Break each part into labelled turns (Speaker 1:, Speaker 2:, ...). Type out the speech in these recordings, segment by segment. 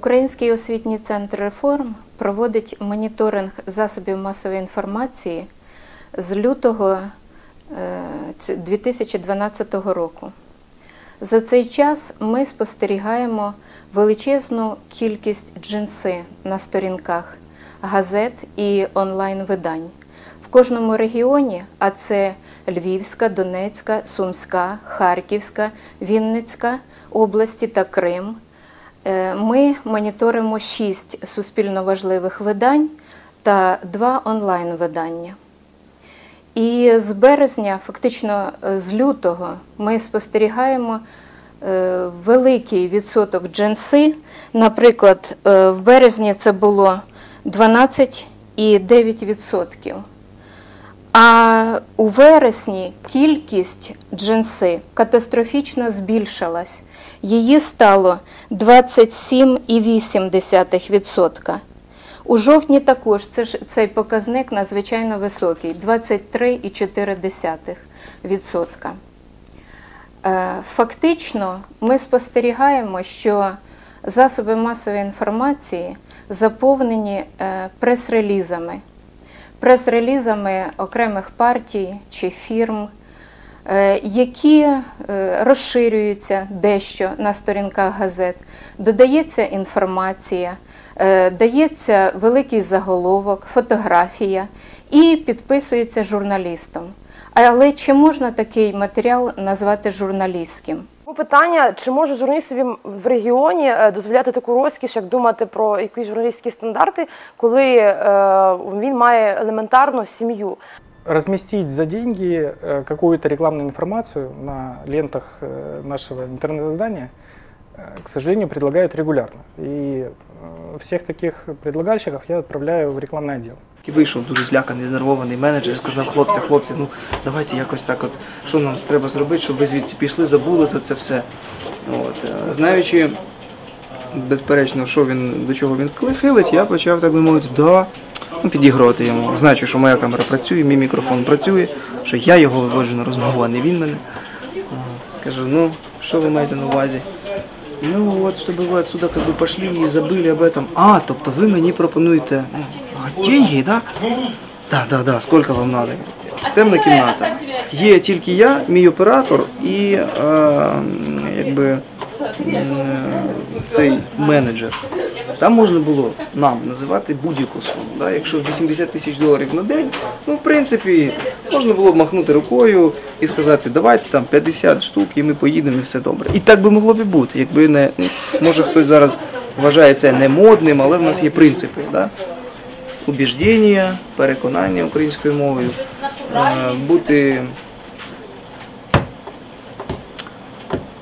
Speaker 1: Український освітній центр реформ проводить моніторинг засобів масової інформації з лютого е, 2012 року. За цей час ми спостерігаємо величезну кількість джинси на сторінках газет і онлайн-видань. В кожному регіоні, а це Львівська, Донецька, Сумська, Харківська, Вінницька області та Крим. Е, Ми моніторимо шість суспільно важливих видань та два онлайн-видання. І з березня, фактично е, з лютого, ми спостерігаємо е, великий відсоток джинси. Наприклад, в березні це було 12,9%. А у вересні кількість джинси катастрофічно збільшилась. Її стало 27,8%. У жовтні також це ж, цей показник надзвичайно високий 23,4%. Е, Фактично, ми спостерігаємо, що засоби масової інформації заповнені е, прес-релізами, прес-релізами окремих партій чи фірм, е, які е, розширюються дещо на сторінках газет, додається інформація, е, дається великий заголовок, фотографія і підписується журналістом. Але чи можна такий матеріал назвати журналістським?
Speaker 2: Було Питання, чи може журналіст собі в регіоні е, дозволяти таку розкіш, як думати про якісь журналістські стандарти, коли е, він має елементарну сім'ю?
Speaker 3: разместить за деньги э, какую-то рекламную информацию на лентах э, нашего интернет-издания, э, к сожалению, предлагают регулярно. И э, всех таких предлагальщиков я отправляю в рекламный отдел.
Speaker 4: І вийшов дуже зляканий, знервований менеджер, сказав, хлопці, хлопці, ну давайте якось так, от що нам треба зробити, щоб ви звідси пішли, забули за це все. От, е, знаючи, безперечно, що він до чого він хилить, я почав, так би мовити, да, ну, підігрувати йому. Знаючи, що моя камера працює, мій мікрофон працює, що я його виводжу на розмову, а не він мене. Кажу, ну, що ви маєте на увазі? Ну от, чтобы вы отсюда как бы пошли и забыли об этом. А, тобто ви мені пропонуєте ну, а, деньги, да? Да, да, да, сколько вам надо? Темна кімната. Є тільки я, мій оператор і е, якби е, цей менеджер. Там можна було нам називати будь-яку суму. Да? Якщо 80 тисяч доларів на день, ну в принципі можна було б махнути рукою і сказати, давайте там 50 штук і ми поїдемо і все добре. І так би могло б бути, якби не ну, може хтось зараз вважає це не модним, але в нас є принципи. Да? Убіждення, переконання українською мовою, е, бути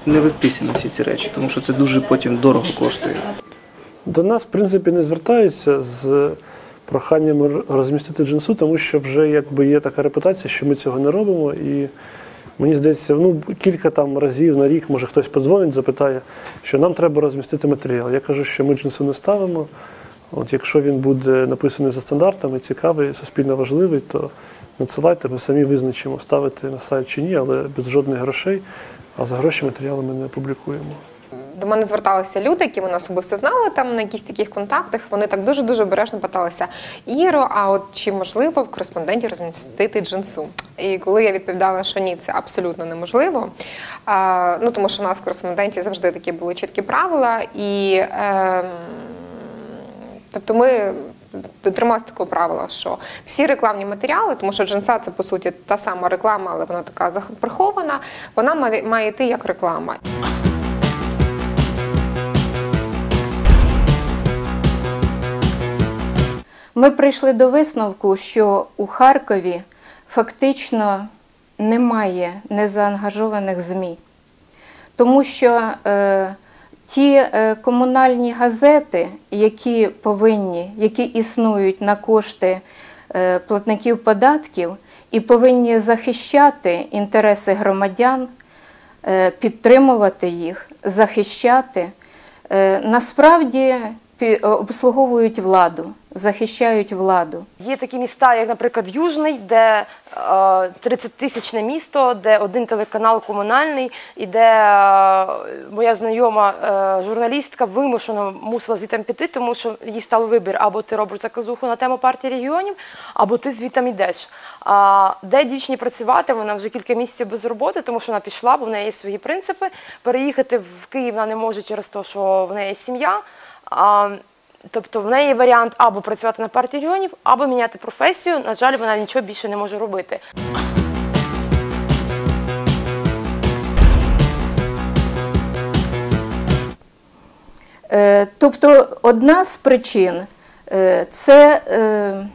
Speaker 4: не вестися на всі ці речі, тому що це дуже потім дорого коштує.
Speaker 5: До нас, в принципі, не звертаються з проханням розмістити джинсу, тому що вже якби є така репутація, що ми цього не робимо. І мені здається, ну кілька там разів на рік, може хтось подзвонить, запитає, що нам треба розмістити матеріал. Я кажу, що ми джинсу не ставимо. От якщо він буде написаний за стандартами, цікавий, суспільно важливий, то надсилайте, ми самі визначимо, ставити на сайт чи ні, але без жодних грошей. А за гроші матеріали ми не публікуємо.
Speaker 6: До мене зверталися люди, які мене особисто знали там на якісь таких контактах. Вони так дуже дуже обережно питалися: Іро, а от чи можливо в кореспонденті розмістити джинсу? І коли я відповідала, що ні, це абсолютно неможливо. А, ну тому що в нас в кореспонденті завжди такі були чіткі правила, і е, тобто ми. Дотрималися такого правила, що всі рекламні матеріали, тому що джинса це по суті та сама реклама, але вона така прихована. Вона має йти як реклама.
Speaker 1: Ми прийшли до висновку, що у Харкові фактично немає незаангажованих ЗМІ, тому що е, ті е, комунальні газети, які повинні, які існують на кошти е, платників податків і повинні захищати інтереси громадян, е, підтримувати їх, захищати, насправді обслуговують владу, захищають владу.
Speaker 2: Є такі міста, як, наприклад, Южний, де е, 30 тисячне місто, де один телеканал комунальний, і де е, моя знайома е, журналістка вимушено мусила звідти піти, тому що їй став вибір або ти робиш заказуху на тему партії регіонів, або ти звідти йдеш. Де дівчині працювати? Вона вже кілька місяців без роботи, тому що вона пішла, бо в неї є свої принципи. Переїхати в Київ вона не може через те, що в неї сім'я. Тобто в неї є варіант або працювати на партії регіонів, або міняти професію. На жаль, вона нічого більше не може робити.
Speaker 1: Е, Тобто, одна з причин е, це е,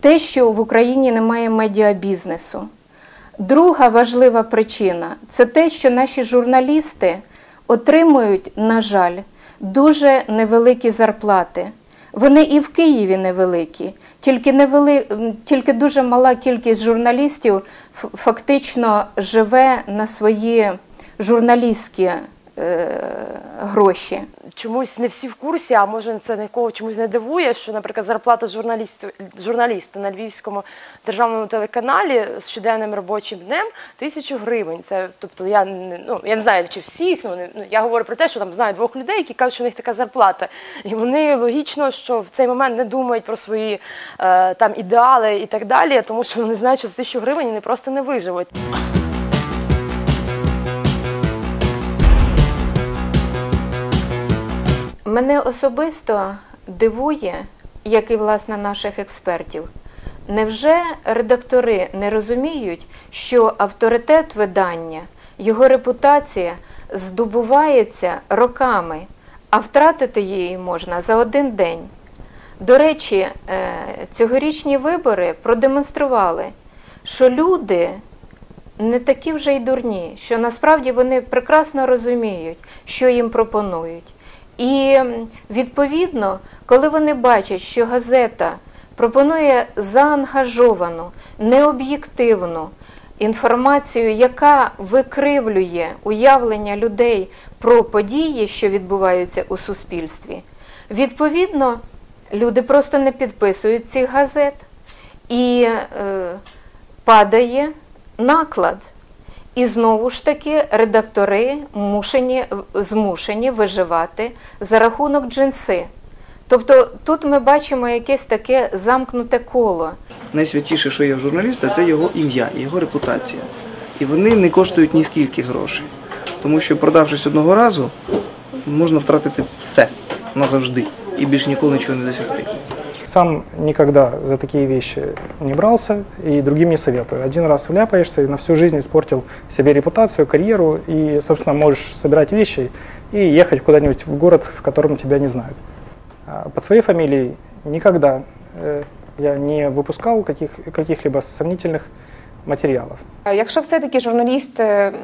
Speaker 1: те, що в Україні немає медіабізнесу. Друга важлива причина це те, що наші журналісти отримують, на жаль, дуже невеликі зарплати. Вони і в Києві невеликі, тільки, невели... тільки дуже мала кількість журналістів фактично живе на свої журналістські гроші.
Speaker 2: Чомусь не всі в курсі, а може це нікого чомусь не дивує, що, наприклад, зарплата журналіста, журналіста на львівському державному телеканалі з щоденним робочим днем тисячу гривень. Це тобто я ну я не знаю чи всіх. Ну, не- ну я говорю про те, що там знаю двох людей, які кажуть, що у них така зарплата, і вони логічно, що в цей момент не думають про свої е, там ідеали і так далі, тому що вони знають, що за тисячу гривень вони просто не виживуть.
Speaker 1: Мене особисто дивує, як і власне наших експертів. Невже редактори не розуміють, що авторитет видання, його репутація здобувається роками, а втратити її можна за один день? До речі, е, цьогорічні вибори продемонстрували, що люди не такі вже й дурні, що насправді вони прекрасно розуміють, що їм пропонують. І відповідно, коли вони бачать, що газета пропонує заангажовану, необ'єктивну інформацію, яка викривлює уявлення людей про події, що відбуваються у суспільстві, відповідно, люди просто не підписують цих газет і е, падає наклад. І знову ж таки редактори мушені, змушені виживати за рахунок джинси. Тобто тут ми бачимо якесь таке замкнуте коло.
Speaker 4: Найсвятіше, що є в журналіста, це його ім'я, його репутація. І вони не коштують ні скільки грошей. Тому що, продавшись одного разу, можна втратити все назавжди і більш ніколи нічого не досягти.
Speaker 3: Сам никогда за такие вещи не брался и другим не советую. Один раз вляпаешься и на всю жизнь испортил себе репутацию, карьеру и, собственно, можешь собирать вещи и ехать куда-нибудь в город, в котором тебя не знают. А Под своей фамилией никогда э, я не выпускал каких, каких-либо сомнительных материалов.
Speaker 6: Е, Якщо все-таки м,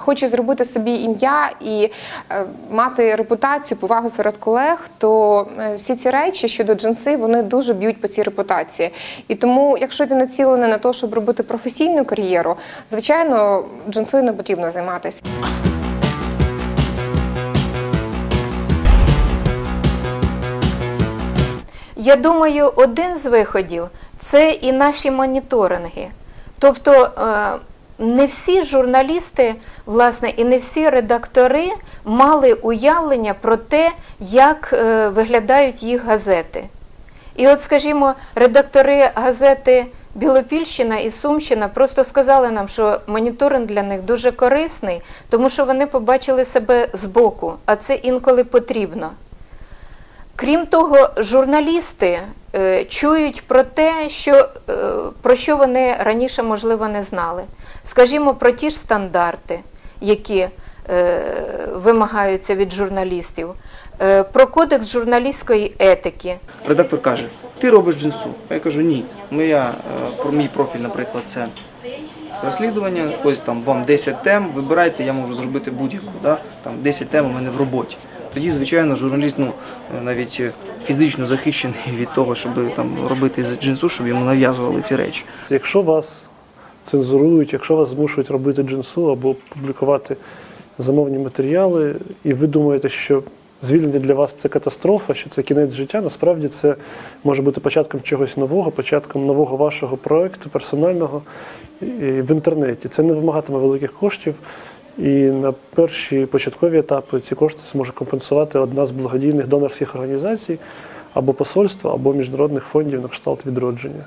Speaker 6: хоче зробити собі ім'я і е, мати репутацію, повагу серед колег, то е, всі ці речі щодо джинси вони дуже б'ють по цій репутації. І тому, якщо він націлений на те, щоб робити професійну кар'єру, звичайно, джинсою не потрібно займатися.
Speaker 1: Я думаю, один з виходів це і наші моніторинги. Тобто е, не всі журналісти, власне, і не всі редактори мали уявлення про те, як е, виглядають їх газети. І от, скажімо, редактори газети Білопільщина і Сумщина просто сказали нам, що моніторинг для них дуже корисний, тому що вони побачили себе збоку, а це інколи потрібно. Крім того, журналісти е, чують про те, що, е, про що вони раніше, можливо, не знали. Скажімо, про ті ж стандарти, які е, вимагаються від журналістів, е, про кодекс журналістської етики.
Speaker 4: Редактор каже: ти робиш джинсу. Я кажу, ні. Моя, е, про мій профіль, наприклад, це розслідування. Ось там вам 10 тем, вибирайте, я можу зробити будь-яку. Да? Там 10 тем у мене в роботі. Тоді, звичайно, журналіст ну, навіть е, фізично захищений від того, щоб там робити джинсу, щоб йому нав'язували ці речі.
Speaker 5: Якщо вас цензурують, якщо вас змушують робити джинсу або публікувати замовні матеріали, і ви думаєте, що звільнення для вас це катастрофа, що це кінець життя. Насправді це може бути початком чогось нового, початком нового вашого проекту персонального в інтернеті. Це не вимагатиме великих коштів. І на перші початкові етапи ці кошти зможе компенсувати одна з благодійних донорських організацій або посольства, або міжнародних фондів на кшталт відродження.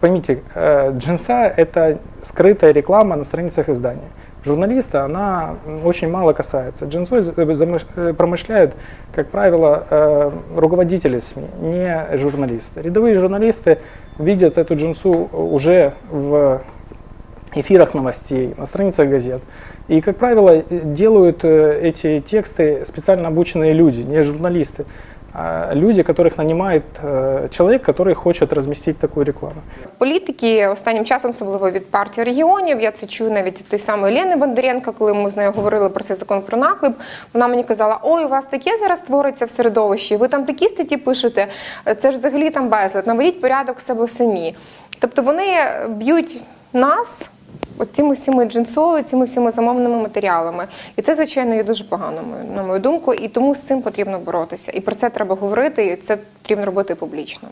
Speaker 3: Поймите, э, джинса – это скрытая реклама на страницах издания. Журналиста она м, очень мало касается. Джинсой за- э, замыш- э, промышляют, как правило, э, руководители СМИ, не журналисты. Рядовые журналисты видят эту джинсу уже в эфирах новостей, на страницах газет. И, как правило, э, делают э, эти тексты специально обученные люди, не журналисты, а люди, которых нанимает э, человек, который хочет разместить такую рекламу.
Speaker 6: Політики останнім часом, особливо від партії регіонів, я це чую навіть від той самої Лени Бондаренко, коли ми з нею говорили про цей закон про наклеп. Вона мені казала: ой, у вас таке зараз твориться в середовищі, ви там такі статті пишете, це ж взагалі там безлад, наведіть порядок в себе самі. Тобто вони б'ють нас. От цими всіми джинсою, цими всіми замовними матеріалами. І це, звичайно, є дуже погано, на мою думку, і тому з цим потрібно боротися. І про це треба говорити, і це потрібно робити публічно.